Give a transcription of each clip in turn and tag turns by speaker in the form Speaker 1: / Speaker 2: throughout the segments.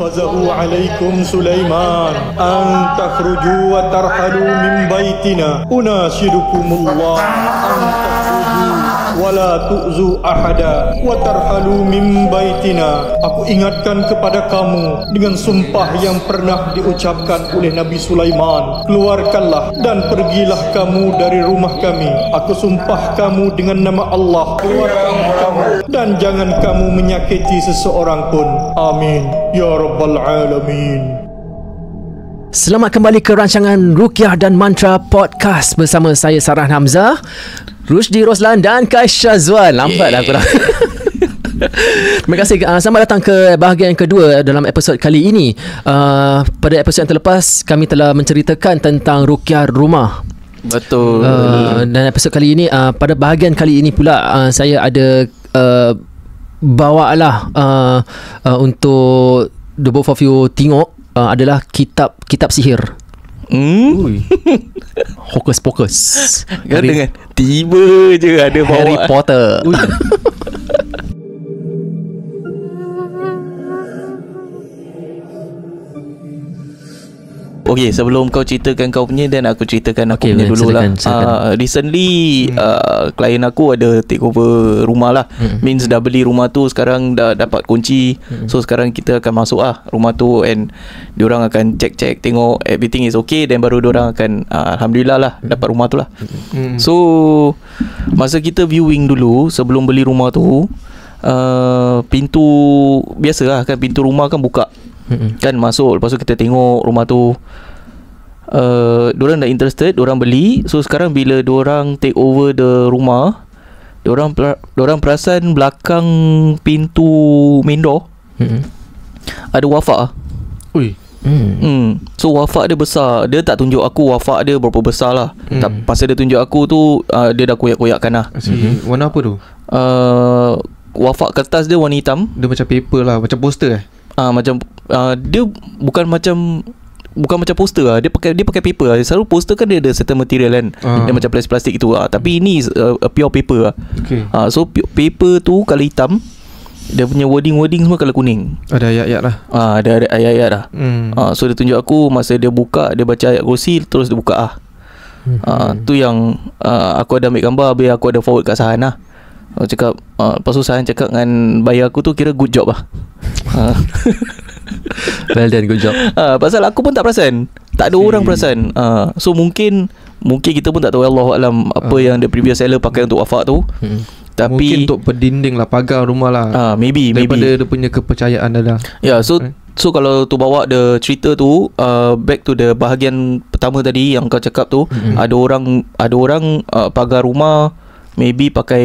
Speaker 1: أخذه عليكم سليمان أن تخرجوا وترحلوا من بيتنا أناشدكم الله أن تخرجوا wala tu'zu ahada wa tarhalu min baitina. Aku ingatkan kepada kamu dengan sumpah yang pernah diucapkan oleh Nabi Sulaiman. Keluarkanlah dan pergilah kamu dari rumah kami. Aku sumpah kamu dengan nama Allah. Keluarkan kamu dan jangan kamu menyakiti seseorang pun. Amin. Ya rabbal alamin.
Speaker 2: Selamat kembali ke rancangan Rukyah dan Mantra Podcast bersama saya Sarah Hamzah, Rusdi Roslan dan Kaisha Zuan. Lambat lah korang. Terima kasih uh, Selamat datang ke bahagian kedua Dalam episod kali ini uh, Pada episod yang terlepas Kami telah menceritakan Tentang rukyah rumah
Speaker 3: Betul.
Speaker 2: uh, Dan episod kali ini uh, Pada bahagian kali ini pula uh, Saya ada uh, Bawa lah uh, uh, Untuk The both of you tengok uh, Adalah kitab Kitab sihir.
Speaker 3: Hmm?
Speaker 2: Hokus pokus
Speaker 3: Kan dengan tiba je ada bawa.
Speaker 2: Harry Potter
Speaker 3: Okay sebelum kau ceritakan kau punya Dan aku ceritakan aku
Speaker 2: Okay,
Speaker 3: punya dulu lah uh, Recently uh, Klien aku ada take over rumah lah.
Speaker 2: Hmm.
Speaker 3: Means dah beli rumah tu Sekarang dah dapat kunci.
Speaker 2: Hmm.
Speaker 3: So sekarang kita akan masuk lah Rumah tu And Diorang akan check-check Tengok everything is okay. Dan baru diorang akan uh, Alhamdulillah lah
Speaker 2: Hmm.
Speaker 3: Dapat rumah tu lah. So Masa kita viewing dulu Sebelum beli rumah tu uh, Pintu Biasalah kan Pintu rumah kan buka
Speaker 2: Mm-mm.
Speaker 3: Kan masuk Lepas tu kita tengok rumah tu uh, Diorang dah interested Diorang beli So sekarang bila diorang take over the rumah Diorang, diorang perasan belakang pintu main door
Speaker 2: Mm-mm.
Speaker 3: Ada wafak lah
Speaker 4: Ui
Speaker 2: Mm.
Speaker 3: hmm. So wafak dia besar Dia tak tunjuk aku wafak dia berapa besar lah
Speaker 4: Hmm.
Speaker 3: hmm. Pasal dia tunjuk aku tu uh, Dia dah koyak-koyakkan lah
Speaker 4: mm-hmm. Warna apa tu?
Speaker 3: uh, Wafak kertas dia warna hitam
Speaker 4: Dia macam paper lah Macam poster eh
Speaker 3: Ah uh, macam uh, dia bukan macam bukan macam poster lah. Dia pakai dia pakai paper lah. Selalu poster kan dia ada certain material kan.
Speaker 4: Ah.
Speaker 3: Dia macam plastik-plastik itu ah. Tapi ini uh, pure paper lah.
Speaker 4: Okay
Speaker 3: Ah uh, so paper tu kalau hitam dia punya wording-wording semua kalau kuning.
Speaker 4: Ada ayat-ayat lah
Speaker 3: Ah uh, ada ada ayat-ayat dah.
Speaker 4: hmm.
Speaker 3: Ah uh, so dia tunjuk aku masa dia buka dia baca ayat kursi terus dia buka ah. Ah uh, tu yang uh, aku ada ambil gambar habis aku ada forward kat Sahan lah. Aku cakap uh, Lepas tu Sahan cakap dengan Bayar aku tu Kira good job lah uh.
Speaker 2: Well done good job
Speaker 3: Ah, pasal aku pun tak perasan. Tak ada orang perasan. Ah, so mungkin mungkin kita pun tak tahu Allah alam apa
Speaker 4: Ah.
Speaker 3: yang the previous seller pakai untuk wafak tu.
Speaker 2: Mm.
Speaker 3: Tapi
Speaker 4: Mungkin untuk pendinding lah Pagar rumah lah
Speaker 3: ah maybe
Speaker 4: Daripada
Speaker 3: maybe.
Speaker 4: dia punya kepercayaan dah
Speaker 3: Ya, so
Speaker 4: Eh.
Speaker 3: so kalau tu bawa the cerita tu uh, back to the bahagian pertama tadi yang kau cakap tu,
Speaker 2: Mm-mm.
Speaker 3: ada orang ada orang uh, pagar rumah maybe pakai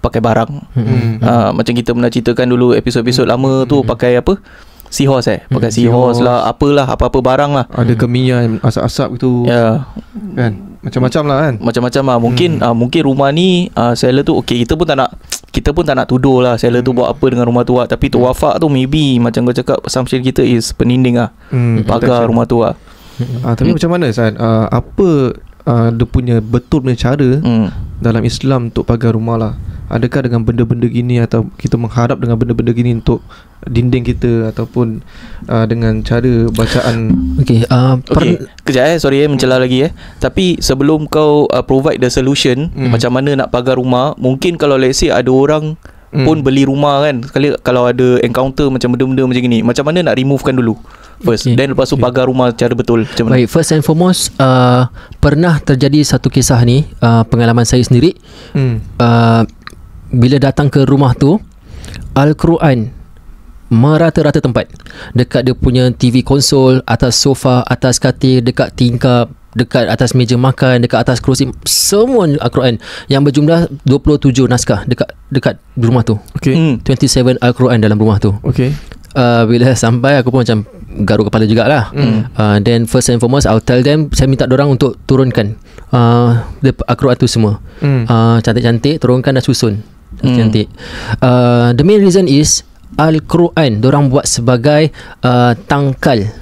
Speaker 3: pakai barang.
Speaker 2: Mm-mm.
Speaker 3: Ah, macam kita pernah ceritakan dulu episod-episod lama tu pakai apa? Seahorse eh? Pakai
Speaker 2: Hmm,
Speaker 3: seahorse
Speaker 4: seahorse.
Speaker 3: lah Apalah Apa-apa barang lah.
Speaker 4: Ada kemian Asap-asap gitu.
Speaker 3: Ya.
Speaker 4: Kan? Macam-macam lah kan?
Speaker 3: Macam-macam lah. Mungkin hmm. uh, mungkin rumah ni uh, seller tu okey kita pun tak nak kita pun tak nak tuduh lah seller tu buat apa dengan rumah tu lah. tapi tu wafak tu maybe macam kau cakap assumption kita is peninding lah.
Speaker 4: Hmm,
Speaker 3: pagar rumah tu lah.
Speaker 4: Ah, Tapi macam mana San? Ah, Apa ah, Dia punya betul punya cara
Speaker 3: hmm.
Speaker 4: Dalam Islam Untuk pagar rumah lah Adakah dengan benda-benda gini Atau kita mengharap dengan benda-benda gini Untuk dinding kita Ataupun uh, Dengan cara bacaan
Speaker 2: Okay, uh,
Speaker 3: Okay, kejap eh sorry eh mencela lagi eh. Tapi sebelum kau uh, provide the solution
Speaker 4: Hmm.
Speaker 3: macam mana nak pagar rumah, mungkin kalau let's say ada orang
Speaker 4: Hmm.
Speaker 3: pun beli rumah kan. Sekali kalau ada encounter macam benda-benda macam ni, macam mana nak removekan dulu first.
Speaker 2: Okay.
Speaker 3: Then lepas tu pagar rumah cara betul macam mana?
Speaker 2: Baik, first and foremost uh, Pernah terjadi satu kisah ni uh, Pengalaman saya sendiri
Speaker 4: hmm.
Speaker 2: uh, Bila datang ke rumah tu Al-Quran Merata-rata tempat Dekat dia punya TV konsol Atas sofa Atas katil Dekat tingkap Dekat atas meja makan Dekat atas kerusi Semua Al-Quran Yang berjumlah 27 naskah Dekat dekat rumah tu
Speaker 4: Okay
Speaker 3: Hmm.
Speaker 2: 27 Al-Quran dalam rumah tu
Speaker 4: Okay
Speaker 2: uh, Bila sampai Aku pun macam Garuk kepala jugalah
Speaker 4: Hmm.
Speaker 2: uh, Then first and foremost I'll tell them Saya minta orang untuk turunkan uh, Al-Quran tu semua
Speaker 4: hmm.
Speaker 2: uh, Cantik-cantik Turunkan dan susun
Speaker 3: Hmm.
Speaker 2: Cantik uh, The main reason is Al-Quran Diorang buat sebagai uh, Tangkal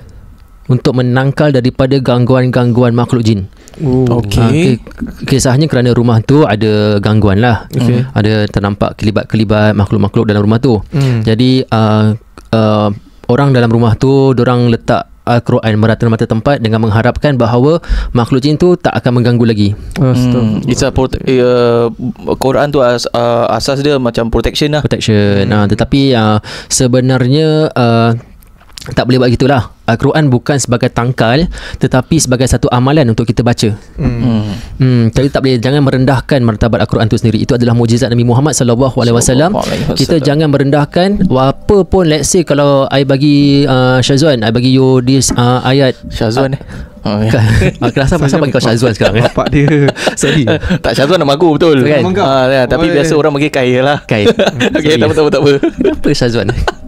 Speaker 2: Untuk menangkal daripada Gangguan-gangguan makhluk jin
Speaker 4: Oh.
Speaker 3: Okay.
Speaker 2: uh, Kisahnya kerana rumah tu Ada gangguan lah
Speaker 4: Okay.
Speaker 2: Ada ternampak kelibat-kelibat Makhluk-makhluk dalam rumah tu
Speaker 4: Hmm.
Speaker 2: Jadi uh, uh, orang dalam rumah tu orang letak Al-Quran merata-mata tempat dengan mengharapkan bahawa makhluk jin tu tak akan mengganggu lagi.
Speaker 3: Hmm, it's a prote- uh, Quran tu as, uh, asas dia macam protection lah.
Speaker 2: protection. Hmm. Uh, tetapi uh, sebenarnya uh, tak boleh buat gitulah. Al-Quran bukan sebagai tangkal tetapi sebagai satu amalan untuk kita baca.
Speaker 3: Hmm.
Speaker 2: Hmm, jadi tak boleh jangan merendahkan martabat Al-Quran itu sendiri. Itu adalah mukjizat Nabi Muhammad sallallahu alaihi wasallam. Kita jangan merendahkan apa pun let's say kalau I bagi uh, Syazwan, I bagi you this uh, ayat
Speaker 3: Syazwan eh. Oh, ya.
Speaker 2: Ah, Kenapa pasal bagi kau Syazwan sekarang eh?
Speaker 4: Bapak dia Sorry
Speaker 3: tak Syazwan nama aku betul.
Speaker 2: Kan?
Speaker 3: Ah, ya, tapi
Speaker 4: Oh,
Speaker 3: biasa
Speaker 4: ya.
Speaker 3: orang panggil Kai lah.
Speaker 2: Kai.
Speaker 3: Tak apa tak apa tak apa.
Speaker 2: Kenapa Syazwan?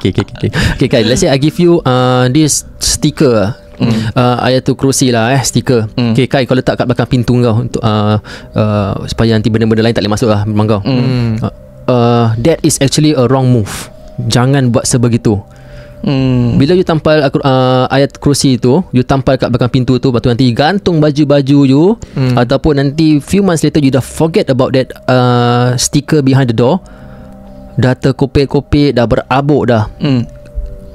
Speaker 2: okay, okay, okay. Okay, Kai, let's say I give you uh, this sticker Mm. Uh, ayatul kursi lah eh stiker mm. Okay Kai kau letak kat belakang pintu kau untuk uh, uh, supaya nanti benda-benda lain tak boleh masuk lah memang kau
Speaker 3: Hmm.
Speaker 2: uh, uh, that is actually a wrong move jangan buat sebegitu
Speaker 3: Hmm.
Speaker 2: bila you tampal uh, ayat kursi tu you tampal kat belakang pintu tu lepas tu nanti gantung baju-baju you mm. ataupun nanti few months later you dah forget about that uh, sticker behind the door dah terkopek-kopek dah berabuk dah
Speaker 3: Hmm.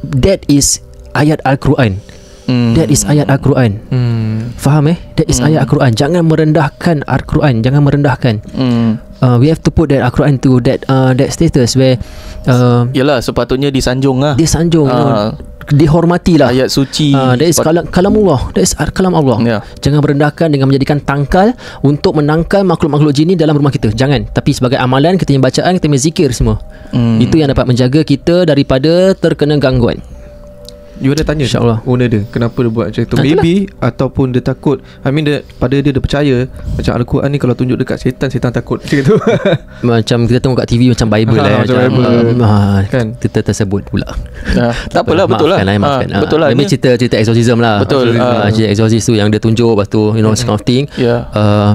Speaker 2: that is ayat Al-Quran
Speaker 3: Hmm.
Speaker 2: that is ayat Al-Quran
Speaker 4: hmm.
Speaker 2: faham eh that is ayat Al-Quran jangan merendahkan Al-Quran jangan merendahkan
Speaker 3: Hmm.
Speaker 2: uh, we have to put that Al-Quran to that uh, that status where uh,
Speaker 3: Yalah sepatutnya disanjung lah.
Speaker 2: dia sanjung you know,
Speaker 3: Ah.
Speaker 2: dihormati lah
Speaker 3: Ayat suci.
Speaker 2: Ah, that is kalam, kalam Allah That is ar- kalam Allah
Speaker 3: Ya.
Speaker 2: Jangan merendahkan dengan menjadikan tangkal Untuk menangkal makhluk-makhluk jin ni dalam rumah kita Jangan Tapi sebagai amalan Kita punya bacaan Kita punya zikir semua
Speaker 3: Hmm.
Speaker 2: Itu yang dapat menjaga kita Daripada terkena gangguan
Speaker 4: You ada tanya
Speaker 2: InsyaAllah.
Speaker 4: Owner dia Kenapa dia buat macam tu
Speaker 2: Ah,
Speaker 4: Maybe Ataupun dia takut I mean dia, Pada dia dia percaya Macam Al-Quran ni Kalau tunjuk dekat setan Setan takut Macam tu
Speaker 2: Macam kita tengok kat TV Macam Bible
Speaker 4: Ha,
Speaker 2: lah
Speaker 4: macam Bible.
Speaker 2: ah,
Speaker 4: Kan?
Speaker 2: Kita tersebut pula
Speaker 3: Ya, tak apalah betul lah.
Speaker 2: Maafkan lah, maafkan.
Speaker 3: Ah, betul lah.
Speaker 2: Ini
Speaker 3: Ini-
Speaker 2: cerita cerita exorcism lah.
Speaker 3: Betul,
Speaker 2: cerita exorcism tu yang dia tunjuk lepas tu you know this kind of thing.
Speaker 3: Ya.
Speaker 2: Uh,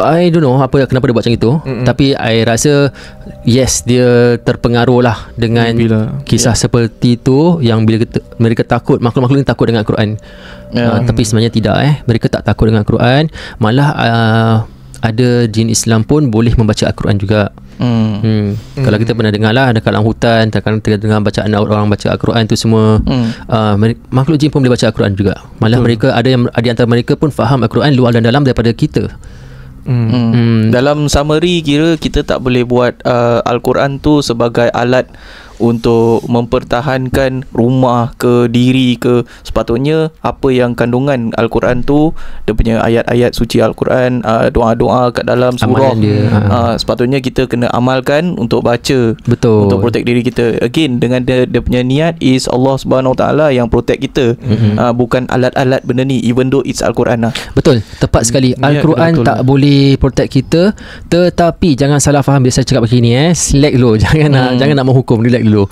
Speaker 2: I don't know apa kenapa dia buat macam itu
Speaker 4: Mm-mm.
Speaker 2: tapi I rasa yes dia terpengaruh lah dengan
Speaker 4: lah.
Speaker 2: kisah seperti itu yang bila kita, mereka takut makhluk-makhluk ni takut dengan Al-Quran
Speaker 3: Ya.
Speaker 2: uh, tapi sebenarnya tidak eh mereka tak takut dengan Al-Quran malah uh, ada jin Islam pun boleh membaca Al-Quran juga
Speaker 3: Hmm.
Speaker 2: Hmm. Hmm. Kalau kita pernah dengar lah Dekat dalam hutan Kadang kita dengar bacaan orang baca Al-Quran tu semua
Speaker 3: Hmm.
Speaker 2: uh, Makhluk jin pun boleh baca Al-Quran juga Malah mereka Ada yang ada antara mereka pun Faham Al-Quran luar dan dalam Daripada kita
Speaker 4: hmm.
Speaker 3: Hmm.
Speaker 2: Hmm.
Speaker 3: Dalam summary kira kita tak boleh buat uh, Al-Quran tu sebagai alat untuk mempertahankan rumah ke diri ke. Sepatutnya apa yang kandungan Al-Quran tu dia punya ayat-ayat suci Al-Quran uh, doa-doa kat dalam surah
Speaker 2: Amalan dia,
Speaker 3: uh, sepatutnya kita kena amalkan untuk baca
Speaker 2: Betul.
Speaker 3: untuk protect diri kita. Again dengan dia, dia punya niat is Allah Subhanahu Wa Taala yang protect kita. Mm-hmm. uh, bukan alat-alat benda ni even though it's Al-Quran lah.
Speaker 2: Betul. Tepat sekali.
Speaker 4: Niat
Speaker 2: Al-Quran
Speaker 4: betul.
Speaker 2: tak boleh Protect kita Tetapi Jangan salah faham. Bila saya cakap begini eh. Slack dulu Jangan nak Jangan nak menghukum. Relax dulu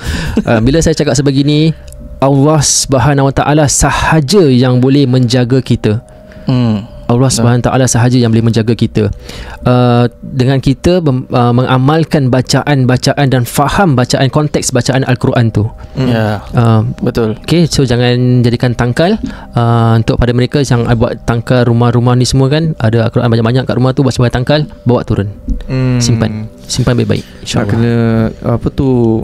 Speaker 2: uh, Bila saya cakap sebegini Allah Subhanahu Wa Taala sahaja yang boleh menjaga kita.
Speaker 3: hmm.
Speaker 2: Allah Subhanahu Taala sahaja yang boleh menjaga kita. Uh, dengan kita mem- uh, mengamalkan bacaan-bacaan dan faham bacaan konteks bacaan Al-Quran tu.
Speaker 3: ya yeah.
Speaker 2: Uh,
Speaker 3: betul
Speaker 2: Okay so jangan jadikan tangkal uh, Untuk pada mereka yang buat tangkal rumah-rumah ni semua kan Ada Al-Quran banyak-banyak kat rumah tu Buat sebagai tangkal Bawa turun
Speaker 4: Hmm.
Speaker 2: Simpan Simpan baik-baik InsyaAllah
Speaker 4: kena Apa tu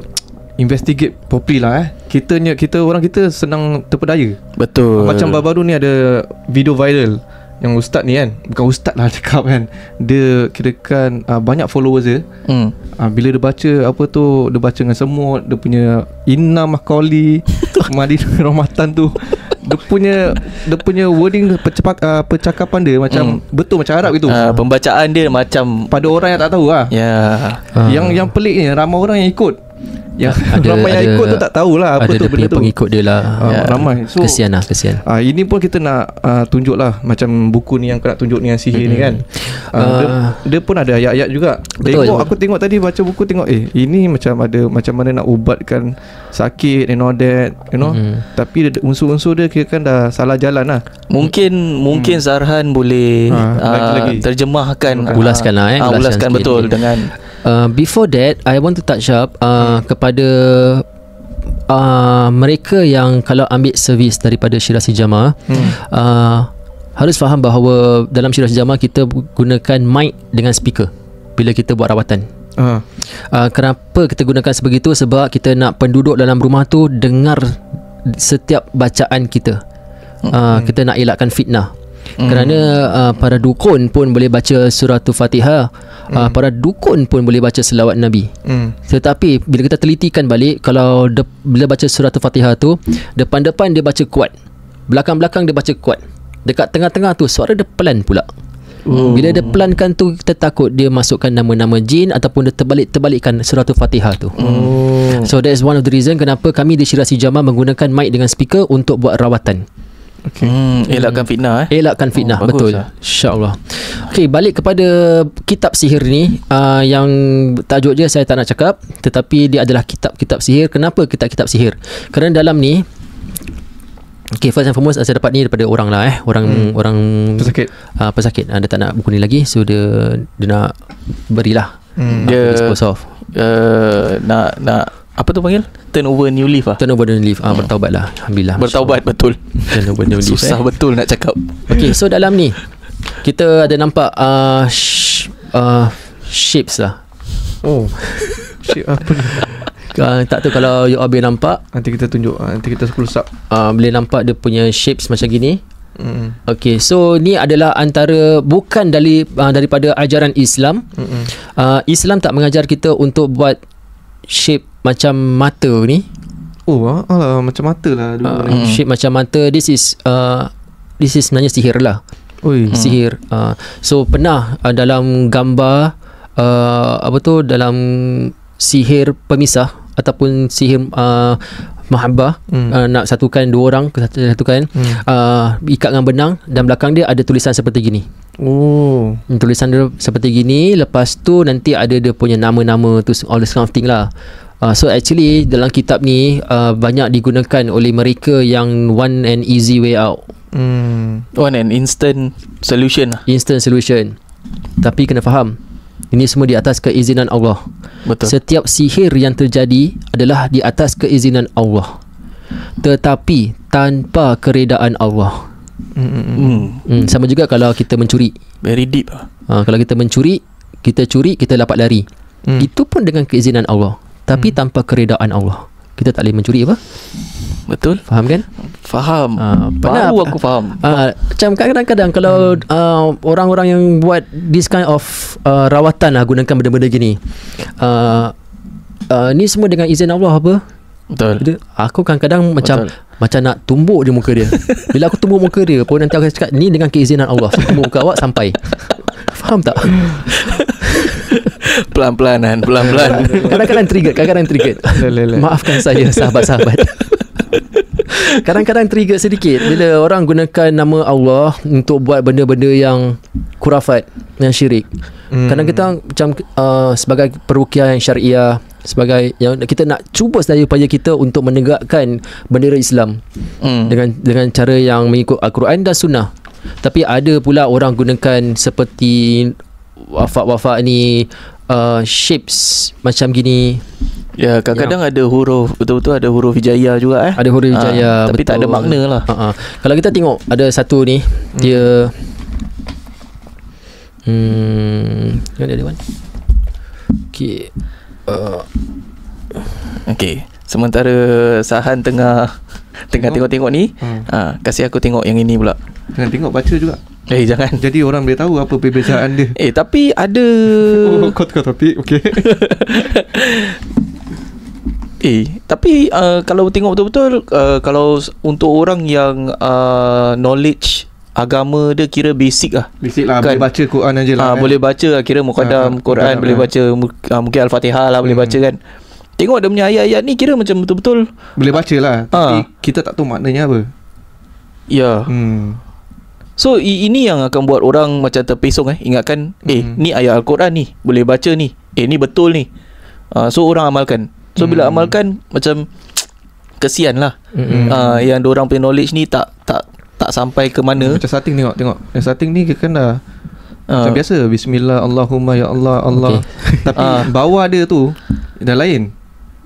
Speaker 4: Investigate properly lah eh. Kita kita orang kita senang terpedaya.
Speaker 3: Betul.
Speaker 4: Macam baru-baru ni ada video viral Yang ustaz ni kan. Bukan ustaz lah cakap kan. Dia kirakan uh, banyak followers dia.
Speaker 3: Hmm.
Speaker 4: uh, Bila dia baca apa tu Dia baca dengan semut Dia punya Inna Makoli Madinah Rahmatan tu. Dia punya Dia punya wording percepak, uh, Percakapan dia Macam Betul macam Arab gitu.
Speaker 3: Uh, pembacaan dia macam
Speaker 4: Pada orang yang tak tahu lah.
Speaker 3: Ya.
Speaker 2: Ah.
Speaker 4: Yang yang pelik ni Ramai orang yang ikut Yang
Speaker 2: Ada-
Speaker 4: ramai yang
Speaker 2: ada-
Speaker 4: ikut tu tak tahulah Apa
Speaker 2: Ada
Speaker 4: tu
Speaker 2: dia
Speaker 4: benda tu
Speaker 2: pengikut dia lah
Speaker 4: Ah,
Speaker 3: Ya.
Speaker 4: Ramai So
Speaker 2: Kesian lah kesian
Speaker 4: Ah ini pun kita nak uh, tunjuk lah macam buku ni yang kau nak tunjuk ni yang sihir ni kan. Uh, dia,
Speaker 2: Ah.
Speaker 4: dia pun ada ayat-ayat juga.
Speaker 2: Betul.
Speaker 4: Tengok aku tengok tadi baca buku tengok eh ini macam ada macam mana nak ubatkan sakit and all that you know.
Speaker 2: Mm.
Speaker 4: Tapi dia, unsur-unsur dia kira kan dah salah jalan lah.
Speaker 3: mungkin mungkin Zarhan boleh
Speaker 4: Ha,
Speaker 3: uh,
Speaker 4: lagi-lagi.
Speaker 3: terjemahkan ah,
Speaker 2: Ulaskan lah, eh, ulaskan
Speaker 3: ulaskan betul dengan
Speaker 2: uh, Before that I want to touch up uh, Kepada uh, Mereka yang Kalau ambil servis Daripada Syirasi Jamaah
Speaker 4: Hmm.
Speaker 2: uh, Harus faham bahawa Dalam Syirasi Jamaah Kita gunakan mic Dengan speaker Bila kita buat rawatan
Speaker 4: Ha.
Speaker 2: Uh, kenapa kita gunakan sebegitu? Sebab kita nak penduduk dalam rumah tu dengar setiap bacaan kita. Uh, kita nak elakkan fitnah. Mm. Kerana uh, para dukun pun boleh baca surah Fatihah. Uh, para dukun pun boleh baca selawat Nabi.
Speaker 4: Hmm.
Speaker 2: Tetapi bila kita telitikan balik kalau de, bila baca surah Fatihah tu depan-depan dia baca kuat. Belakang-belakang dia baca kuat. Dekat tengah-tengah tu suara dia pelan pula. Oh. Bila dia pelankan tu kita takut dia masukkan nama-nama jin ataupun dia terbalik-terbalikkan surah Fatihah tu.
Speaker 4: Oh.
Speaker 2: So that is one of the reason kenapa kami di Syirasi Jamal menggunakan mic dengan speaker untuk buat rawatan.
Speaker 4: Okay.
Speaker 3: Hmm, elakkan fitnah eh.
Speaker 2: Elakkan fitnah
Speaker 3: Oh,
Speaker 2: betul.
Speaker 3: lah.
Speaker 2: Insya-Allah. Okey, balik kepada kitab sihir ni uh, yang tajuk je saya tak nak cakap tetapi dia adalah kitab-kitab sihir. Kenapa kitab-kitab sihir? Kerana dalam ni Okay, first and foremost saya dapat ni daripada orang lah eh. Orang hmm. orang
Speaker 4: Pesakit.
Speaker 2: uh, pesakit. Uh, dia tak nak buku ni lagi so dia dia nak berilah.
Speaker 4: Hmm.
Speaker 3: Dia-
Speaker 2: off.
Speaker 3: Uh, nak nak apa tu panggil? Turn over new leaf ah.
Speaker 2: Turn over the leaf. Ah, bertaubat lah. Alhamdulillah.
Speaker 3: Bertaubat betul.
Speaker 2: Turn over the leaf.
Speaker 3: Susah
Speaker 2: eh.
Speaker 3: betul nak cakap.
Speaker 2: Okay so dalam ni Kita ada nampak uh, sh- uh, Shapes lah
Speaker 4: Oh. Shit apa ni?
Speaker 2: uh, Tak tahu kalau you all boleh nampak
Speaker 4: Nanti kita tunjuk. ah, Nanti kita close up.
Speaker 2: uh, Boleh nampak dia punya shapes macam gini
Speaker 4: Hmm.
Speaker 2: Okay so ni adalah antara Bukan dari uh, daripada ajaran Islam
Speaker 4: Hmm.
Speaker 2: uh, Islam tak mengajar kita untuk buat Shape macam mata ni
Speaker 4: Oh, ah, alah, macam mata lah dulu.
Speaker 2: uh,
Speaker 4: ni.
Speaker 2: Shape macam mata This is uh, This is sebenarnya sihir lah
Speaker 4: Oi.
Speaker 2: hmm. sihir. Uh, so pernah uh, dalam gambar uh, apa tu dalam sihir pemisah ataupun sihir uh, mahabbah
Speaker 4: Hmm.
Speaker 2: uh, nak satukan dua orang satu- satukan
Speaker 4: Hmm.
Speaker 2: uh, ikat dengan benang dan belakang dia ada tulisan seperti gini.
Speaker 4: Oh.
Speaker 2: Hmm, Tulisan dia seperti gini lepas tu nanti ada dia punya nama-nama tu all this kind of thing lah. Uh, so actually dalam kitab ni uh, banyak digunakan oleh mereka yang one and easy way out.
Speaker 4: Hmm.
Speaker 3: One an instant solution lah.
Speaker 2: instant solution. Tapi kena faham, ini semua di atas keizinan Allah.
Speaker 3: Betul.
Speaker 2: Setiap sihir yang terjadi adalah di atas keizinan Allah. Tetapi tanpa keredaan Allah.
Speaker 4: Hmm.
Speaker 3: Hmm.
Speaker 2: Hmm, sama juga kalau kita mencuri.
Speaker 3: Very deep.
Speaker 2: Ha, kalau kita mencuri, kita curi, kita dapat lari.
Speaker 4: Hmm.
Speaker 2: Itu pun dengan keizinan Allah. Tapi tanpa keredaan Allah. Kita tak boleh mencuri apa?
Speaker 3: Betul.
Speaker 2: Faham kan?
Speaker 3: Faham.
Speaker 2: Ah, pernah-
Speaker 3: Baru aku faham.
Speaker 2: Uh, macam kadang-kadang kalau uh, orang-orang yang buat this kind of uh, rawatan lah gunakan benda-benda gini. Uh, uh, ni semua dengan izin Allah apa?
Speaker 3: Betul.
Speaker 2: Dia, aku kadang-kadang macam
Speaker 3: Betul.
Speaker 2: macam nak tumbuk je muka dia. Bila aku tumbuk muka dia pun nanti aku cakap ni dengan keizinan Allah. So, tumbuk muka awak sampai. Faham tak?
Speaker 3: Pelan-pelanan, pelan-pelan.
Speaker 2: Kadang-kadang trigger, kadang-kadang trigger. Maafkan saya sahabat-sahabat. Kadang-kadang trigger sedikit bila orang gunakan nama Allah untuk buat benda-benda yang kurafat, yang syirik.
Speaker 4: Hmm.
Speaker 2: Kadang kita macam uh, sebagai perukiah yang syariah, sebagai yang kita nak cuba sedaya upaya kita untuk menegakkan bendera Islam
Speaker 3: Hmm.
Speaker 2: dengan dengan cara yang mengikut Al-Quran dan Sunnah. Tapi ada pula orang gunakan seperti wafak-wafak ni uh, shapes macam gini
Speaker 3: Ya, kadang-kadang ada huruf betul-betul ada huruf hijayah juga eh.
Speaker 2: Ada huruf
Speaker 3: Ah,
Speaker 2: hijayah
Speaker 3: tapi tak ada
Speaker 2: betul.
Speaker 3: makna lah.
Speaker 2: Ha Kalau kita tengok ada satu ni dia hmm dia Wan? Okey. Uh,
Speaker 3: Okey. Sementara Sahan tengah tengah tengok-tengok ni,
Speaker 4: Hmm.
Speaker 3: ah kasih aku tengok yang ini pula.
Speaker 4: Jangan tengok baca juga.
Speaker 3: Eh jangan.
Speaker 4: Jadi orang boleh tahu apa perbezaan dia.
Speaker 3: Eh tapi ada
Speaker 4: Oh, kau tukar topik. Okey.
Speaker 3: Eh tapi uh, kalau tengok betul-betul uh, kalau untuk orang yang uh, knowledge agama dia kira basic lah.
Speaker 4: Basic lah
Speaker 3: Kan?
Speaker 4: boleh baca Quran aja lah.
Speaker 3: Ah,
Speaker 4: kan?
Speaker 3: boleh baca lah, kira mukadam
Speaker 4: Ah,
Speaker 3: Quran
Speaker 4: mukadam,
Speaker 3: boleh
Speaker 4: ah.
Speaker 3: baca ah, mungkin al-Fatihah lah boleh
Speaker 4: Hmm.
Speaker 3: baca kan. Tengok dia punya ayat-ayat ni kira macam betul-betul
Speaker 4: Boleh baca lah. Tapi
Speaker 3: Ah.
Speaker 4: kita tak tahu maknanya apa.
Speaker 3: ya.
Speaker 4: Hmm.
Speaker 3: So ini yang akan buat orang macam terpesong eh ingatkan eh
Speaker 4: Hmm.
Speaker 3: ni ayat al-Quran ni boleh baca ni. Eh ni betul ni. Ah, so orang amalkan. So bila
Speaker 4: Hmm.
Speaker 3: amalkan macam kesian lah.
Speaker 2: mm-mm.
Speaker 3: Ah, yang orang punya knowledge ni tak tak tak sampai ke mana.
Speaker 4: Macam starting tengok tengok. Yang starting ni kan dah
Speaker 3: Ah.
Speaker 4: macam biasa bismillah Allahumma ya Allah Allah. Tapi
Speaker 3: Ah.
Speaker 4: bawah dia tu dah lain.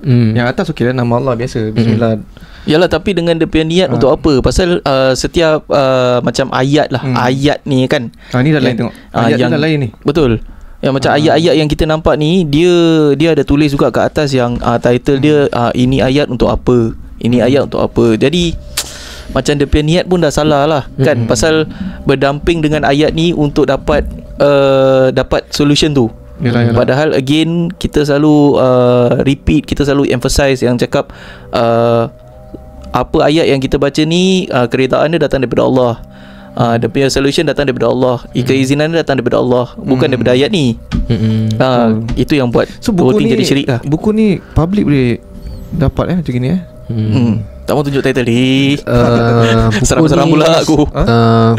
Speaker 2: Hmm.
Speaker 4: Yang atas okey lah nama Allah biasa bismillah.
Speaker 3: Yalah tapi dengan dia punya niat
Speaker 4: Ah.
Speaker 3: untuk apa? Pasal uh, setiap uh, macam ayat lah,
Speaker 4: Hmm.
Speaker 3: ayat ni kan.
Speaker 4: Ha ni dah lain tengok.
Speaker 3: ah,
Speaker 4: Ayat
Speaker 3: yang-
Speaker 4: yang dah lain ni.
Speaker 3: Betul. Yang macam ayat-ayat yang kita nampak ni dia dia ada tulis juga kat atas yang uh, title dia uh, ini ayat untuk apa. Ini ayat untuk apa. Jadi macam dia punya niat pun dah salah lah kan
Speaker 2: Mm-mm.
Speaker 3: pasal berdamping dengan ayat ni untuk dapat uh, dapat solution tu.
Speaker 4: Yalah, yalah.
Speaker 3: Padahal again kita selalu uh, repeat kita selalu emphasize yang cakap uh, apa ayat yang kita baca ni uh, keredaan dia datang daripada Allah. Uh, dia punya solution datang daripada Allah. Keizinan dia datang daripada Allah, bukan daripada ayat ni.
Speaker 2: Mm-mm.
Speaker 3: Uh, itu yang buat
Speaker 4: So buku ni
Speaker 3: jadi syirik lah.
Speaker 4: Buku ni public boleh dapat eh macam ni eh.
Speaker 2: Mm.
Speaker 3: Hmm. Tak mau tunjuk title ni.
Speaker 2: Uh,
Speaker 3: Seram-seram pula aku.
Speaker 2: Uh,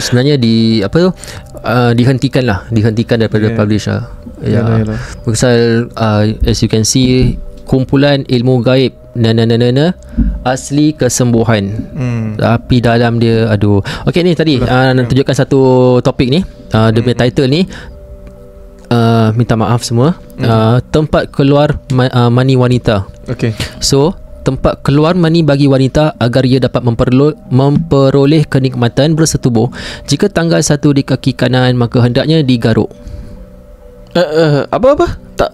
Speaker 2: sebenarnya di apa tu uh, dihentikan lah dihentikan daripada
Speaker 4: Yeah.
Speaker 2: yeah. publisher ya
Speaker 4: Yalah, yalah.
Speaker 2: pasal uh, as you can see kumpulan ilmu gaib na na na na na asli kesembuhan
Speaker 4: Hmm.
Speaker 2: tapi dalam dia aduh okey ni tadi uh, nak tunjukkan satu topik ni uh, dia punya title ni uh, minta maaf semua uh, tempat keluar ma- uh, mani wanita
Speaker 4: Okay.
Speaker 2: So, tempat keluar mani bagi wanita agar ia dapat memperlo- memperoleh kenikmatan bersetubuh. Jika tanggal satu di kaki kanan, maka hendaknya digaruk.
Speaker 3: Uh, uh, apa apa? Tak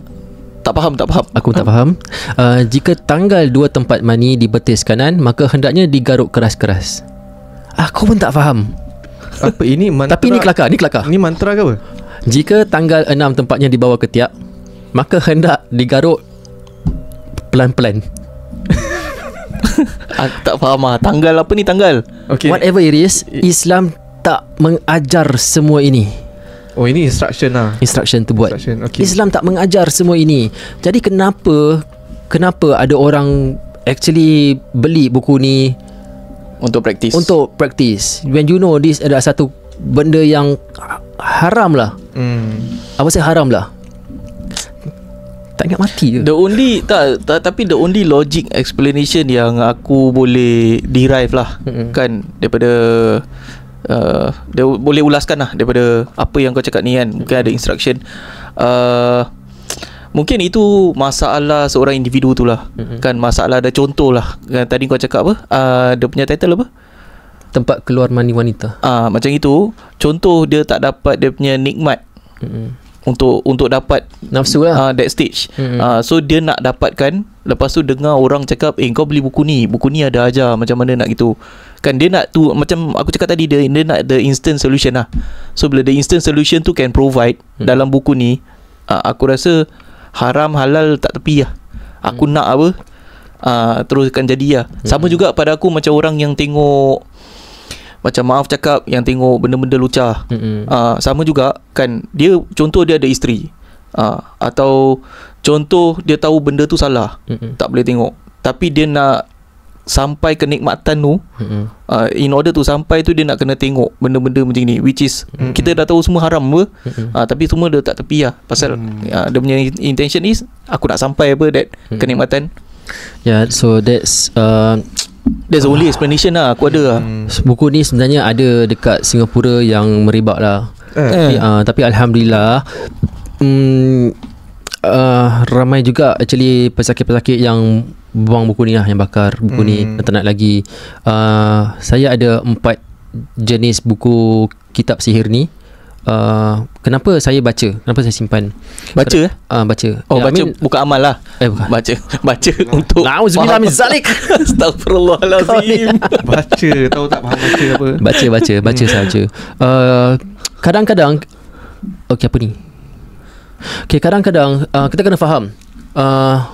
Speaker 3: tak faham, tak faham.
Speaker 2: Aku tak faham. Uh, jika tanggal dua tempat mani di betis kanan, maka hendaknya digaruk keras-keras. Aku pun tak faham.
Speaker 4: Apa ini mantra?
Speaker 2: Tapi ni kelakar, ni kelakar.
Speaker 4: Ni mantra ke apa?
Speaker 2: Jika tanggal enam tempatnya di bawah ketiak, maka hendak digaruk pelan-pelan.
Speaker 3: Aku tak faham ah. Tanggal apa ni tanggal?
Speaker 4: Okay.
Speaker 2: Whatever it is, Islam tak mengajar semua ini.
Speaker 4: Oh ini instruction lah.
Speaker 2: instruction tu buat.
Speaker 4: Instruction, okay.
Speaker 2: Islam tak mengajar semua ini. Jadi kenapa kenapa ada orang actually beli buku ni
Speaker 3: Untuk praktis.
Speaker 2: untuk praktis when you know this adalah satu benda yang ha- haram lah.
Speaker 4: Hmm.
Speaker 2: Apa saya haram lah? Tak ingat mati je.
Speaker 3: The only tak, tak tapi the only logic explanation yang aku boleh derive lah
Speaker 2: Mm-mm.
Speaker 3: kan daripada uh, dia boleh ulaskan lah daripada apa yang kau cakap ni kan. Mungkin ada instruction. Uh, mungkin itu masalah seorang individu tu lah.
Speaker 2: Mm-mm.
Speaker 3: kan masalah ada contoh lah. Kan tadi kau cakap apa? Uh, dia punya title apa?
Speaker 2: Tempat keluar mani wanita.
Speaker 3: Ah uh, macam itu. Contoh dia tak dapat dia punya nikmat.
Speaker 2: Mm-mm.
Speaker 3: Untuk untuk dapat
Speaker 2: Nafsu lah.
Speaker 3: uh, that stage.
Speaker 2: Mm-mm.
Speaker 3: Uh, so dia nak dapatkan lepas tu dengar orang cakap eh kau beli buku ni, buku ni ada ajar macam mana nak gitu. Kan dia nak tu macam aku cakap tadi dia dia nak the instant solution lah. So bila the instant solution tu can provide
Speaker 2: Hmm.
Speaker 3: dalam buku ni, uh, aku rasa haram halal tak tepi lah. Aku nak apa? Uh, teruskan jadi lah. Sama juga pada aku macam orang yang tengok macam maaf cakap yang tengok benda-benda lucah.
Speaker 2: Mm-mm.
Speaker 3: Uh, sama juga kan dia contoh dia ada isteri. Uh, atau contoh dia tahu benda tu salah.
Speaker 2: Mm-mm.
Speaker 3: Tak boleh tengok. Tapi dia nak sampai kenikmatan tu
Speaker 2: Mm-mm.
Speaker 3: uh, in order tu sampai tu dia nak kena tengok benda-benda macam ni which is
Speaker 4: Mm-mm.
Speaker 3: kita dah tahu semua haram apa
Speaker 2: Mm-mm.
Speaker 3: uh, tapi semua dia tak tepi lah pasal
Speaker 4: Mm.
Speaker 3: uh, dia punya intention is aku nak sampai apa that
Speaker 2: Mm.
Speaker 3: kenikmatan
Speaker 2: Yeah, so that's uh,
Speaker 3: there's the only explanation lah aku ada lah
Speaker 4: Hmm.
Speaker 2: buku ni sebenarnya ada dekat Singapura yang meribak lah.
Speaker 4: Eh.
Speaker 2: Tapi, uh, tapi alhamdulillah um, uh, ramai juga actually pesakit-pesakit yang buang buku ni lah yang bakar buku ni
Speaker 4: Hmm.
Speaker 2: tak nak lagi. Uh, saya ada empat jenis buku kitab sihir ni. Uh, kenapa saya baca? Kenapa saya simpan?
Speaker 3: baca eh
Speaker 2: Uh, baca.
Speaker 3: oh
Speaker 2: I
Speaker 3: baca
Speaker 2: mean-
Speaker 3: bukan amal lah
Speaker 2: Eh bukan.
Speaker 3: baca baca untuk
Speaker 2: Nauzubillah min zalik.
Speaker 3: Astagfirullahalazim
Speaker 4: Baca tahu tak faham baca apa.
Speaker 2: Baca baca baca saja. Uh, kadang-kadang okey apa ni? Okey kadang-kadang uh, kita kena faham uh,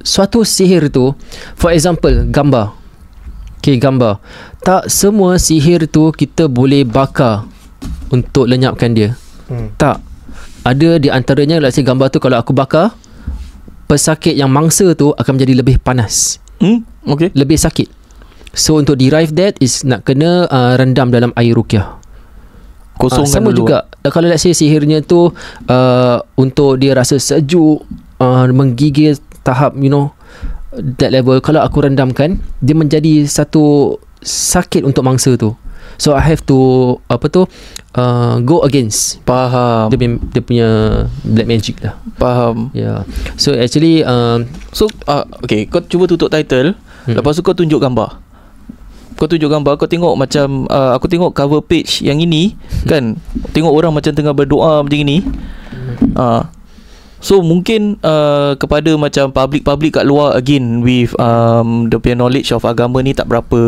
Speaker 2: suatu sihir tu for example gambar. Okey gambar. Tak semua sihir tu kita boleh bakar untuk lenyapkan dia.
Speaker 4: Hmm.
Speaker 2: Tak. Ada di antaranya let's say gambar tu kalau aku bakar pesakit yang mangsa tu akan menjadi lebih panas
Speaker 3: hmm? Okay
Speaker 2: lebih sakit. So untuk derive that is nak kena uh, rendam dalam air rukyah.
Speaker 3: Kosongkan
Speaker 2: Ah, sama
Speaker 3: dulu
Speaker 2: juga uh, kalau let's say sihirnya tu uh, untuk dia rasa sejuk, uh, menggigil tahap you know that level kalau aku rendamkan dia menjadi satu sakit untuk mangsa tu. So I have to apa tu uh, go against.
Speaker 3: Faham.
Speaker 2: Dia dia punya black magic lah.
Speaker 3: Faham.
Speaker 2: Yeah. So actually um,
Speaker 3: So uh, Okay Kau cuba tutup title.
Speaker 2: Hmm.
Speaker 3: Lepas tu kau tunjuk gambar. Kau tunjuk gambar Kau tengok macam uh, Aku tengok cover page yang ini Kan? Tengok orang macam tengah berdoa macam ini uh, So mungkin uh, kepada macam public-public kat luar again with um, the knowledge of agama ni tak berapa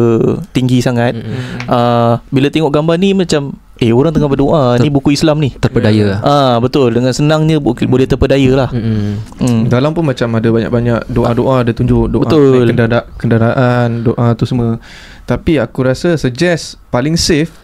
Speaker 3: tinggi sangat. Uh, bila tengok gambar ni macam eh orang tengah berdoa
Speaker 2: Ter-
Speaker 3: ni buku Islam ni.
Speaker 2: Terpedaya.
Speaker 3: Ah betul dengan senangnya bu- boleh terpedaya lah. Hmm.
Speaker 4: Dalam pun macam ada banyak-banyak doa-doa Dia tunjuk doa
Speaker 3: Betul.
Speaker 4: naik kendara, kendaraan Doa tu semua Tapi aku rasa suggest Paling safe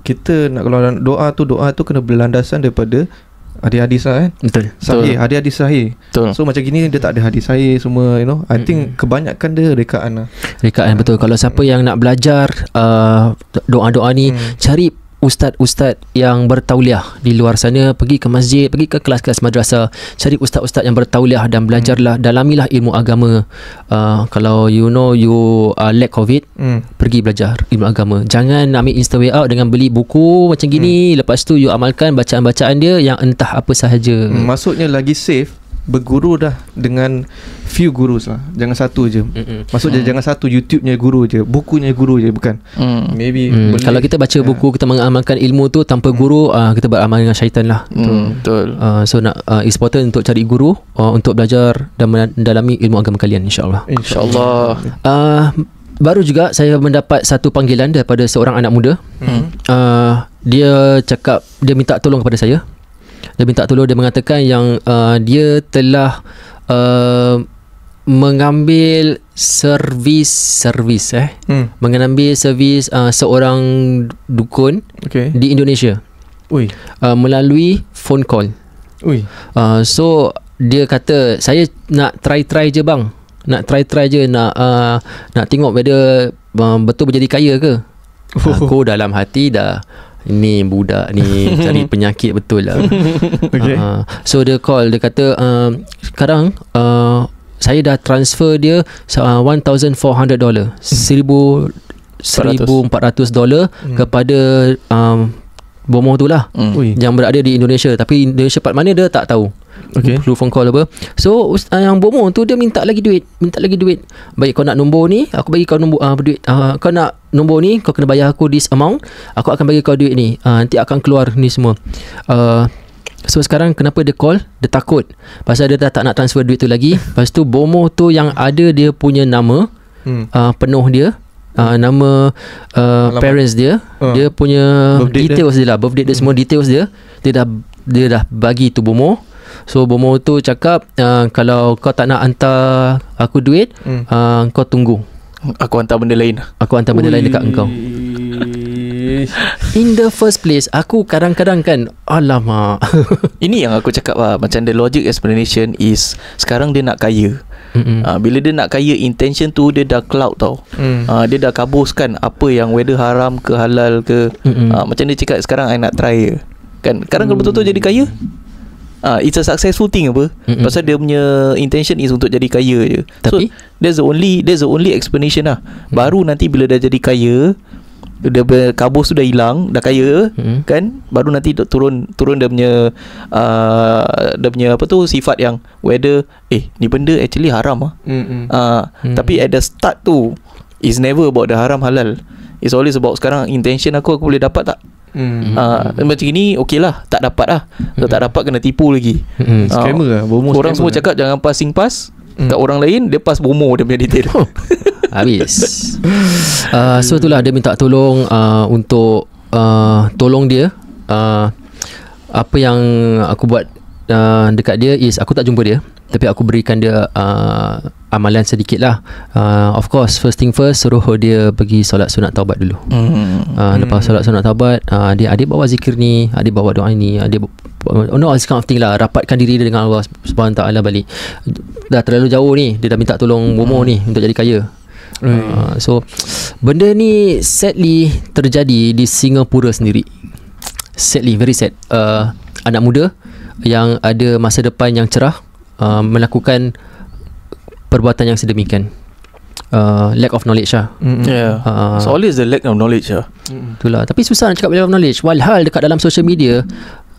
Speaker 4: Kita nak kalau doa tu Doa tu kena berlandasan daripada Hadis-hadis lah kan
Speaker 2: Betul.
Speaker 4: Sahih Hadis-hadis sahih
Speaker 3: Betul.
Speaker 4: So macam gini Dia tak ada hadis sahih Semua you know I think kebanyakan dia rekaan lah
Speaker 2: Rekaan betul. Kalau siapa yang nak belajar uh, doa-doa ni,
Speaker 4: Hmm.
Speaker 2: cari ustaz-ustaz yang bertauliah di luar sana, pergi ke masjid, pergi ke kelas-kelas madrasah, cari ustaz-ustaz yang bertauliah dan belajarlah, dalamilah ilmu agama. Uh, kalau you know you uh, lack covid,
Speaker 4: hmm.
Speaker 2: pergi belajar ilmu agama. Jangan ambil instant way out dengan beli buku macam gini, lepas tu you amalkan bacaan-bacaan dia yang entah apa sahaja.
Speaker 4: Hmm. Maksudnya lagi safe Berguru dah Dengan Few gurus lah Jangan satu je
Speaker 2: Mm-mm.
Speaker 4: Maksudnya jangan satu YouTube-nya guru je Bukunya guru je Bukan
Speaker 3: Hmm.
Speaker 4: Maybe boleh-
Speaker 2: kalau kita baca
Speaker 4: Ya.
Speaker 2: buku kita mengamalkan ilmu tu tanpa guru uh, kita beramal dengan syaitan lah.
Speaker 3: Hmm. Betul.
Speaker 2: Uh, so nak uh, it's important untuk cari guru uh, untuk belajar dan mendalami ilmu agama kalian insyaallah.
Speaker 3: InsyaAllah.
Speaker 2: Uh, baru juga saya mendapat satu panggilan daripada seorang anak muda.
Speaker 4: Hmm.
Speaker 2: Uh, dia cakap dia minta tolong kepada saya. Dia minta tolong dia mengatakan yang uh, dia telah uh, mengambil servis servis eh
Speaker 4: Hmm.
Speaker 2: mengambil servis uh, seorang dukun
Speaker 4: Okay
Speaker 2: di Indonesia
Speaker 4: Ui
Speaker 2: uh, melalui phone call.
Speaker 4: Ui
Speaker 2: Uh, so dia kata saya nak try-try je bang. Nak try-try je nak uh, nak tengok whether uh, betul menjadi kaya ke. Aku dalam hati dah ini budak ni cari penyakit betul lah.
Speaker 4: Okay.
Speaker 2: Uh, so dia call dia kata uh, sekarang uh, saya dah transfer dia uh, 1400 dollar. 1000 1400 dolar
Speaker 4: Hmm.
Speaker 2: kepada um, bomoh tu lah
Speaker 3: Hmm.
Speaker 4: Ui
Speaker 2: yang berada di Indonesia tapi Indonesia part mana dia tak tahu
Speaker 4: Okay.
Speaker 2: Perlu phone call apa. So uh, yang bomo tu Dia minta lagi duit. Minta lagi duit. Baik kau nak nombor ni Aku bagi kau nombor uh, duit. Uh, Kau nak nombor ni Kau kena bayar aku this amount. Aku akan bagi kau duit ni. Uh, Nanti akan keluar ni semua. Uh, So sekarang kenapa dia call? Dia takut. Pasal dia dah tak nak transfer duit tu lagi. Lepas tu bomo tu yang ada Dia punya nama
Speaker 4: hmm.
Speaker 2: uh, Penuh dia. Uh, Nama uh, parents dia.
Speaker 4: Ah.
Speaker 2: Dia punya
Speaker 4: Birthday dia.
Speaker 2: details dia. lah. Birthday dia semua details dia. Dia dah Dia dah bagi tu bomo So bomo tu cakap uh, Kalau kau tak nak hantar Aku duit
Speaker 4: Hmm.
Speaker 2: uh, Kau tunggu
Speaker 3: Aku hantar benda lain.
Speaker 2: Aku hantar benda lain dekat engkau
Speaker 4: Ui.
Speaker 2: In the first place Aku kadang-kadang kan Alamak
Speaker 3: Ini yang aku cakap lah Macam the logic explanation is Sekarang dia nak kaya
Speaker 2: Mm-mm.
Speaker 3: uh, Bila dia nak kaya Intention tu dia dah cloud tau
Speaker 4: Hmm.
Speaker 3: uh, Dia dah kabuskan Apa yang whether haram ke halal ke
Speaker 2: Mm-mm.
Speaker 3: uh, Macam dia cakap Sekarang I nak try je Kan Sekarang kalau betul-betul jadi kaya uh, It's a successful thing apa
Speaker 2: Mm-mm.
Speaker 3: Pasal dia punya Intention is untuk jadi kaya je
Speaker 2: Tapi?
Speaker 3: So That's the only That's the only explanation lah Baru nanti bila dah jadi kaya dia punya kabus tu dah hilang dah kaya
Speaker 2: Mm-mm.
Speaker 3: kan baru nanti turun turun dia punya uh, dia punya apa tu sifat yang whether eh ni benda actually haram ah
Speaker 4: Hmm. hmm.
Speaker 3: uh,
Speaker 2: Hmm.
Speaker 3: tapi at the start tu is never about the haram halal it's always about sekarang intention aku aku boleh dapat tak
Speaker 4: Hmm.
Speaker 3: uh, macam ni okey lah tak dapat lah kalau tak dapat kena tipu lagi. Ah,
Speaker 4: Scammer lah Bomo
Speaker 3: orang
Speaker 4: scammer
Speaker 3: semua
Speaker 4: lah.
Speaker 3: cakap jangan passing pass
Speaker 4: Hmm.
Speaker 3: kat orang lain dia pass bomo dia punya detail
Speaker 2: Habis uh, So itulah dia minta tolong uh, Untuk uh, Tolong dia uh, Apa yang Aku buat uh, Dekat dia is Aku tak jumpa dia Tapi aku berikan dia uh, Amalan sedikit lah uh, Of course First thing first Suruh dia pergi Solat sunat taubat dulu
Speaker 3: hmm.
Speaker 2: Uh, lepas solat sunat taubat uh, dia adik bawa zikir ni adik bawa doa ni adik oh no this kind of thing lah rapatkan diri dia dengan Allah Subhanahu taala balik dah terlalu jauh ni dia dah minta tolong bomo ni untuk jadi kaya Uh, so benda ni sadly terjadi di Singapura sendiri. Sadly very sad. Uh, anak muda yang ada masa depan yang cerah uh, melakukan perbuatan yang sedemikian. Uh, lack of knowledge lah.
Speaker 4: Hmm.
Speaker 3: yeah
Speaker 2: Ah.
Speaker 3: so always the lack of knowledge lah
Speaker 2: Itulah. Tapi susah nak cakap lack of knowledge. Walhal dekat dalam social media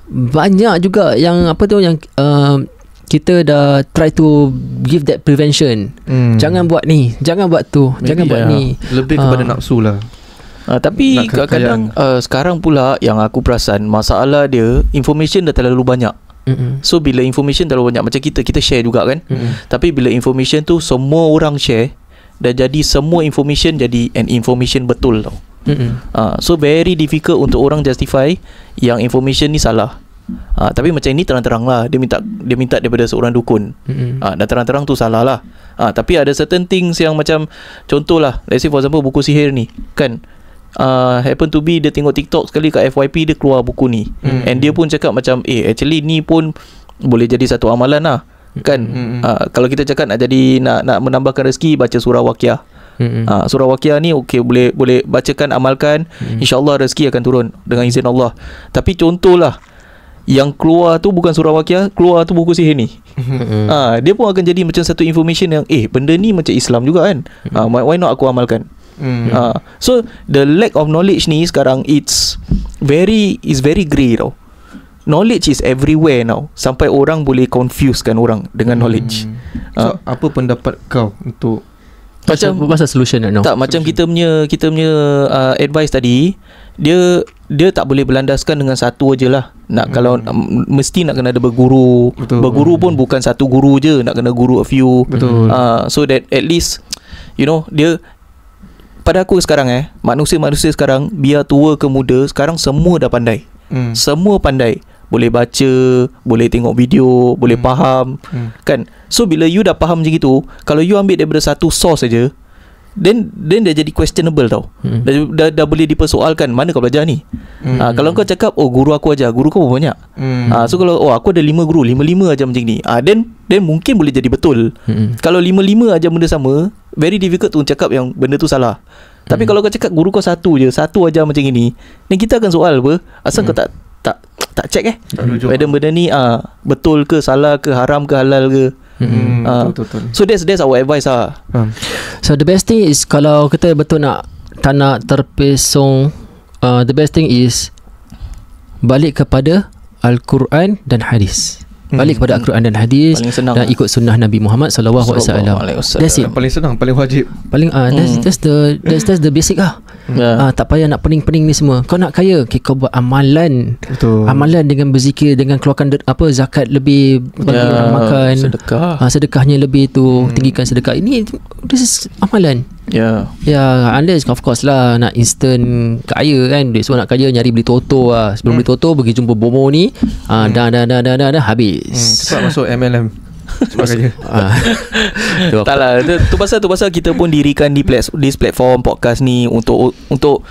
Speaker 2: banyak juga yang apa tu yang uh, kita dah try to give that prevention.
Speaker 4: Hmm.
Speaker 2: Jangan buat ni, jangan buat tu,
Speaker 4: Maybe
Speaker 2: jangan buat
Speaker 3: ya.
Speaker 2: ni.
Speaker 4: Lebih kepada
Speaker 2: Ah.
Speaker 4: nafsu lah
Speaker 3: Uh, tapi kadang-kadang uh, sekarang pula yang aku perasan masalah dia information dah terlalu banyak.
Speaker 2: Mm-mm.
Speaker 3: So bila information terlalu banyak macam kita kita share juga kan.
Speaker 2: Mm-mm.
Speaker 3: Tapi bila information tu semua orang share dan jadi semua information jadi an information betul tau.
Speaker 2: Mm-mm.
Speaker 3: Uh, so very difficult untuk orang justify yang information ni salah. Uh, tapi macam ini terang-terang lah dia minta dia minta daripada seorang dukun. Ah, dan terang-terang tu salah lah ah, Tapi ada certain things yang macam Contoh lah Let's say for example buku sihir ni Kan uh, Happen to be Dia tengok TikTok sekali kat FYP Dia keluar buku ni
Speaker 4: Hmm.
Speaker 3: And dia pun cakap macam Eh actually ni pun Boleh jadi satu amalan lah Kan
Speaker 4: Hmm.
Speaker 3: ah, Kalau kita cakap nak jadi Nak nak menambahkan rezeki Baca surah Waqiah
Speaker 2: Mm-mm.
Speaker 3: Ah, surah Waqiah ni okey boleh boleh bacakan amalkan
Speaker 2: Hmm.
Speaker 3: insyaallah rezeki akan turun dengan izin Allah. Tapi contohlah yang keluar tu bukan surah Waqiah, keluar tu buku sihir ni. Ah, dia pun akan jadi macam satu information yang eh benda ni macam Islam juga kan. Ah, why, why not aku amalkan?
Speaker 4: Hmm.
Speaker 3: Ah, so the lack of knowledge ni sekarang it's very is very grey tau. Knowledge is everywhere now sampai orang boleh confusekan orang dengan knowledge.
Speaker 4: So apa pendapat kau untuk
Speaker 2: Macam Pasal solution nak know
Speaker 3: tak macam kita punya kita punya uh, advice tadi dia dia tak boleh berlandaskan dengan satu aje lah. Nak kalau um, mesti nak kena ada berguru.
Speaker 4: Betul.
Speaker 3: Berguru pun bukan satu guru je, nak kena guru a few.
Speaker 4: Betul.
Speaker 3: Uh, so that at least you know dia pada aku sekarang eh manusia-manusia sekarang biar tua ke muda sekarang semua dah pandai.
Speaker 4: hmm.
Speaker 3: Semua pandai. Boleh baca, boleh tengok video, boleh faham.
Speaker 4: Hmm.
Speaker 3: Kan So bila you dah faham macam itu Kalau you ambil daripada satu source saja Then then dah jadi questionable tau.
Speaker 2: Hmm.
Speaker 3: dah, dah, dah boleh dipersoalkan Mana kau belajar ni?
Speaker 4: Hmm.
Speaker 3: ha, Kalau kau cakap Oh guru aku ajar. Guru kau pun banyak.
Speaker 4: Hmm.
Speaker 3: ha, So kalau Oh aku ada lima guru Lima-lima ajar macam ni. Ha, Then then mungkin boleh jadi betul.
Speaker 2: Mm-mm.
Speaker 3: Kalau lima-lima ajar benda sama Very difficult tu cakap yang Benda tu salah. Tapi kalau kau cakap Guru kau satu je Satu ajar macam ini Then kita akan soal apa? Asal kau tak Tak tak check eh?
Speaker 4: Tak rujuk.
Speaker 3: Whether benda ni ah betul ke salah ke haram ke halal ke
Speaker 4: Hmm.
Speaker 3: Ah.
Speaker 4: Betul betul.
Speaker 3: So that's that's our advice lah.
Speaker 4: Faham.
Speaker 2: So the best thing is Kalau kita betul nak Tak nak terpesong uh, The best thing is Balik kepada Al-Quran dan hadis Balik kepada Al-Quran dan hadis Dan
Speaker 3: lah.
Speaker 2: ikut sunnah Nabi Muhammad Sallallahu Alaihi Wasallam. That's it
Speaker 4: paling senang, paling wajib.
Speaker 2: Paling ah that's,
Speaker 3: Hmm.
Speaker 2: that's the that's, that's the basic lah
Speaker 3: Ya.
Speaker 2: Ah, tak payah nak pening-pening ni semua. Kau nak kaya, okay, kau buat amalan.
Speaker 4: Betul.
Speaker 2: Amalan dengan berzikir dengan keluarkan de- apa zakat lebih bagi
Speaker 3: Ya,
Speaker 2: orang makan.
Speaker 3: sedekah.
Speaker 2: Ah, sedekahnya lebih tu, tinggikan sedekah. Ini this is amalan.
Speaker 3: Ya.
Speaker 2: Ya, unless of course lah nak instant kaya kan. Duit semua nak kaya nyari beli toto lah. Sebelum beli toto pergi jumpa bomo ni, ah dah dah dah dah dah, dah
Speaker 4: Hmm.
Speaker 2: habis.
Speaker 4: Cepat masuk MLM. Cepat kerja.
Speaker 2: Ah.
Speaker 3: Tak lah tu, tu pasal tu pasal kita pun dirikan di plat, di platform podcast ni untuk untuk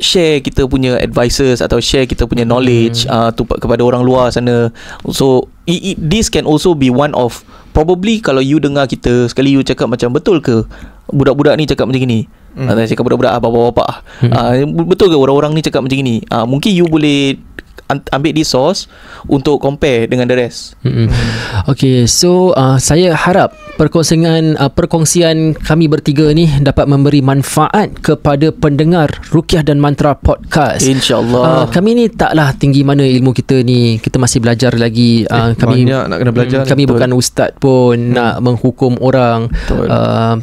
Speaker 3: share kita punya advices atau share kita punya knowledge hmm. uh, tu kepada orang luar sana. So it, it, this can also be one of probably kalau you dengar kita sekali you cakap macam betul ke budak-budak ni cakap macam ni. Hmm. Uh, cakap budak-budak ah, bapak-bapak. Hmm. Uh, betul ke orang-orang ni cakap macam ni? Uh, mungkin you boleh ambil this source untuk compare dengan the rest.
Speaker 2: Mm-mm. Okay, so uh, saya harap perkongsian uh, perkongsian kami bertiga ni dapat memberi manfaat kepada pendengar Rukiah dan Mantra podcast. Uh,
Speaker 3: InsyaAllah.
Speaker 2: kami ni taklah tinggi mana ilmu kita ni. Kita masih belajar lagi. Uh,
Speaker 4: Eh,
Speaker 2: kami
Speaker 4: banyak nak kena belajar
Speaker 2: Mm. Kami
Speaker 3: Betul.
Speaker 2: bukan ustaz pun nak menghukum orang.
Speaker 3: Betul.
Speaker 2: Uh,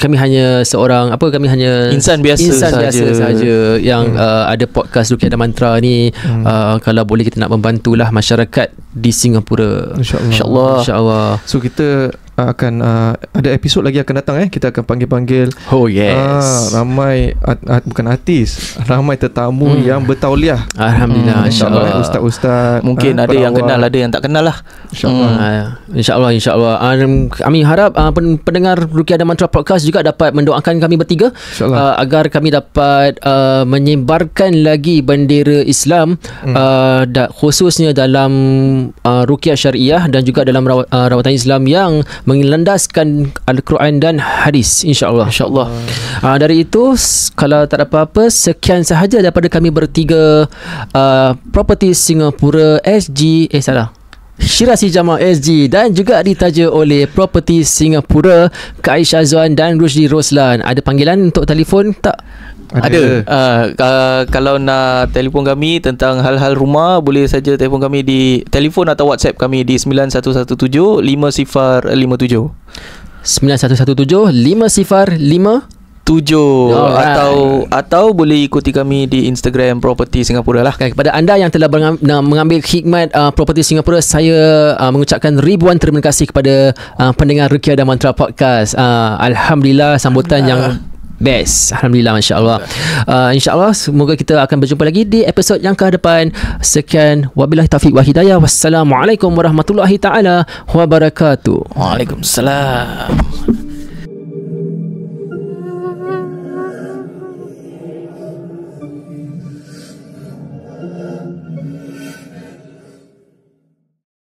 Speaker 2: kami hanya seorang apa kami hanya
Speaker 3: Insan biasa
Speaker 2: insan
Speaker 3: sahaja.
Speaker 2: biasa sahaja yang hmm. uh, ada podcast Rukiah dan Mantra ni hmm. uh, kalau boleh kita nak membantulah masyarakat di Singapura
Speaker 4: InsyaAllah.
Speaker 3: InsyaAllah.
Speaker 2: insyaallah
Speaker 4: So kita uh, akan uh, ada episod lagi akan datang eh. Kita akan panggil-panggil
Speaker 2: oh
Speaker 4: Ah, ramai at, at, bukan artis, ramai tetamu
Speaker 2: Hmm.
Speaker 4: yang bertauliah.
Speaker 2: alhamdulillah
Speaker 3: Hmm,
Speaker 2: insyaallah
Speaker 4: eh, ustaz-ustaz.
Speaker 3: Mungkin
Speaker 4: ah,
Speaker 3: ada yang kenal Ada yang tak kenal lah
Speaker 4: InsyaAllah.
Speaker 2: Uh, InsyaAllah InsyaAllah um, Kami harap uh, pen- Pendengar Rukiah dan Mantra Podcast Juga dapat mendoakan kami bertiga uh, Agar kami dapat uh, Menyebarkan lagi Bendera Islam hmm. uh, da, Khususnya dalam uh, Rukiah Syariah Dan juga dalam rawat, uh, rawatan Islam Yang Mengendaskan Al-Quran dan Hadis InsyaAllah.
Speaker 3: InsyaAllah.
Speaker 2: Uh, dari itu kalau tak ada apa-apa sekian sahaja daripada kami bertiga uh, Property Singapura SG eh salah Syirasi Jamal SG dan juga ditaja oleh Property Singapura Kak Aisyah Azwan dan Rusdi Roslan. Ada panggilan untuk telefon tak?
Speaker 3: Ada uh, uh, Kalau nak telefon kami Tentang hal-hal rumah Boleh saja telefon kami di Telefon atau whatsapp kami Di 9117 5057
Speaker 2: 9117 5057
Speaker 3: Setuju
Speaker 2: Alright.
Speaker 3: Atau Atau boleh ikuti kami Di Instagram Property Singapura lah
Speaker 2: Okay, kepada anda yang telah mengambil khidmat uh, properti Singapura, saya uh, mengucapkan ribuan terima kasih kepada uh, pendengar Rukia dan Mantra Podcast. Uh, Alhamdulillah sambutan yang best. Alhamdulillah masya-Allah. Uh, insya-Allah semoga kita akan berjumpa lagi di episod yang ke depan. Sekian wabillahi taufik wa hidayah. Wassalamualaikum warahmatullahi taala wabarakatuh.
Speaker 3: Waalaikumsalam